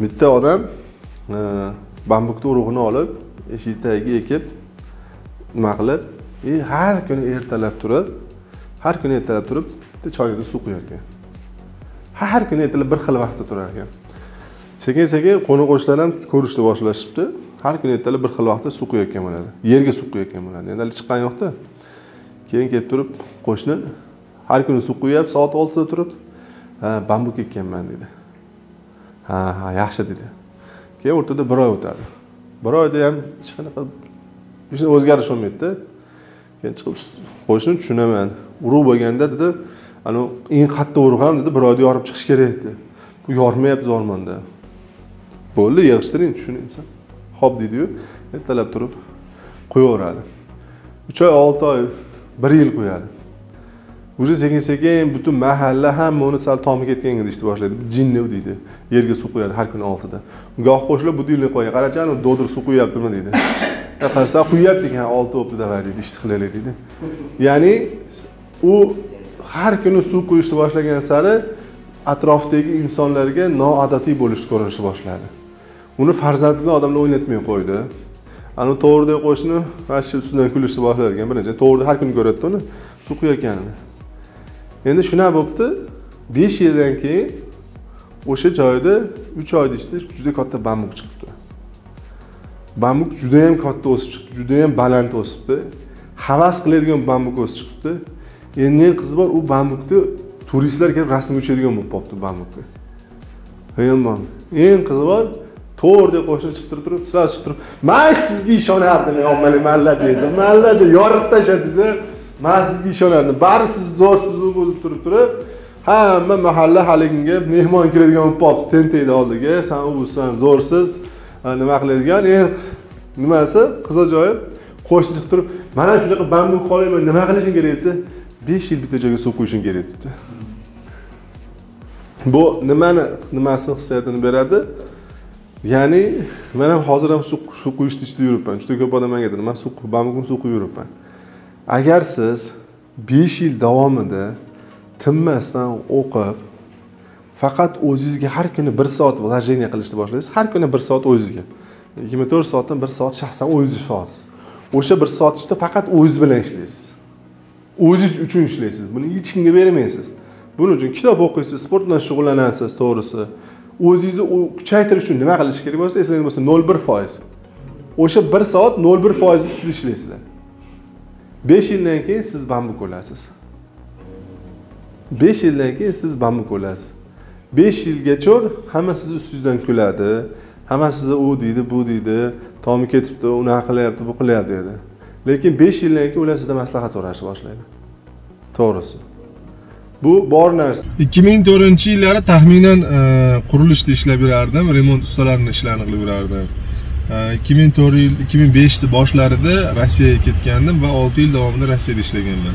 bitta odam e, bambukni urug'ini olib eshik tagiga ekib nima qilib и e, har kuni ertalab turib har kuni ertalab turib bitta choyga suv quyar ekan har kuni ertalab bir xil vaqtda turar ekan sekin sekin qo'ni qo'shnilar ham ko'rishni boshlashibdi. Har kuni ertalab bir xil vaqtda suv quyayotgan bo'ladi yerga suv quyayotgan bo'ladi. Endi hali chiqqani yo'qda. Keyin kelib turib qo'shni har kuni suv quyapti soat oltida turib bambuk ekkanman dedi. Ha ha yaxshi dedi. Keyin o'rtada bir oy o'tadi. Bir oyda ham hech qanaqa hech o'zgarish bo'lmaydida keyin chiqib qo'yishini tushunaman. Urug' bo'lganda dedi anavi eng qattiq urug' ham dedi bir oyda yorib chiqish kerak dedi. Bu yormayapti zormanda bo'ldi yig'ishtiring tushuning desa ho'p deydiyu ertalab turib qo'yaveradi. Uch oy olti oy bir yil qo'yadi. Уже sekin sekin butun mahalla hamma uni sal tomi ketganga deyishni boshlaydi jinni deydi yerga suv quyadi har kuni oltida. Goh qo'shilib budilnik qo'ygan qarachanu anavi do'dir suv quyyaptimi deydi. Qarasa quyapti ekan olti bo'libdi давай deydi ishni qilaylik deydi. Ya'ni u har kuni suv quyishni boshlagan sari atrofdagi insonlarga noodatiy bo'lishni ko'rinishni boshladi. Uni farzandini odamlar o'ynatmay qo'ydi. Anavi to'g'ridagi qo'shni mana shu ustidan kulishni boshlar ekan birinchi. To'g'rida har kuni ko'radida uni suv quyayotganini endi shunaqa bo'libdi besh yildan keyin o'sha joyda uch oyni ichida juda katta bambuk chiqibdi. Bambuk judayam katta o'sib chiqibdi judayam baland o'sibdi. Havas qiladigan bambuk o'sib chiqibdi. Endi eng qizi bor u bambukni turistlar kelib rasmga tushadigan bo'lib qolibdi bambukni. Yomon eng qizi bor to'g'ridagi qo'shni chiqib turib turib sal chiqib turib man sizga ishonardim mana malla dedi. Malla deb yorib tashladingiz man sizga ishonardim. Bari siz zo'rsiz bo'lib turib turib hamma mahalla haliginga mehmon keladigan bo'lib qolibdi. Tentakni oldiga. San usan zo'rsiz. Nima qiladigan? Eng nimasi? Qiziq joyi. Qo'shni chiqib turib mana shunaqa bambuk qolayman nima qilishim kerak? desa besh yil bitta joyga suv quyishing kerak debdi. Bu nimani nimasini hissiyotini beradi? Ya'ni man ham hozir ham suv quyishni ichida yuribman. Juda ko'p odam menga aytadi man suv bambukni suv quyib yuribman. Agar siz 5 yil davomida tinmasdan o'qib faqat o'zingizga har kuni bir soat вложение qilishni boshlaysiz har kuni bir soat o'zizga yigirma to'rt soatdan bir soat shaxsan o'zingiz soat o'sha bir soat ichida faqat o'zingiz bilan ishlaysiz. O'zingiz uchun ishlaysiz. Buni hech kimga bermaysiz. Buning uchun kitob o'qiysiz sport bilan shug'ullanasiz to'g'risi. O'zingizni kuchaytirish uchun nima qilish kerak bo'lsa esingizda bo'lsa nol bir foiz. O'sha bir soat nol bir foizni ustida ishlaysizlar besh yildan keyin siz bambuk olasiz besh yildan keyin siz bambuk olasiz besh cho'r hamma sizni ustingizdan kuladi. Hamma sizni u deydi bu deydi tomi ketibdi unaqa qilyapti bu qilyapti dedi. Lekin besh yildan keyin ular sizdan maslahat so'rashni boshlaydi. To'g'risi. Bu bor narsa. Ikki ming to'rtinchi yillari taxminan e, qurilishda ishlab yurardim remont ustalarini ishlarini qilib yurardim. Ikki ming to'rt yil ikki ming boshlarida rossiyaga ketgandim va olti yil davomida rossiyada ishlaganman.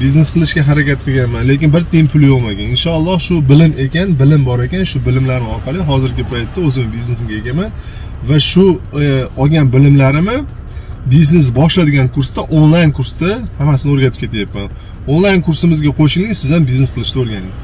Biznes qilishga harakat qilganman lekin bir tiyin pul yo'qmagan. Inshaalloh shu bilim ekan bilim bor ekan shu bilimlarim orqali hozirgi paytda o'zim biznesimga egaman va shu e, olgan bilimlarimni biznes boshlaydigan kursda onlayn kursda hammasini o'rgatib ketyapman. Onlayn kursimizga qo'shiling siz ham biznes qilishni o'rganing.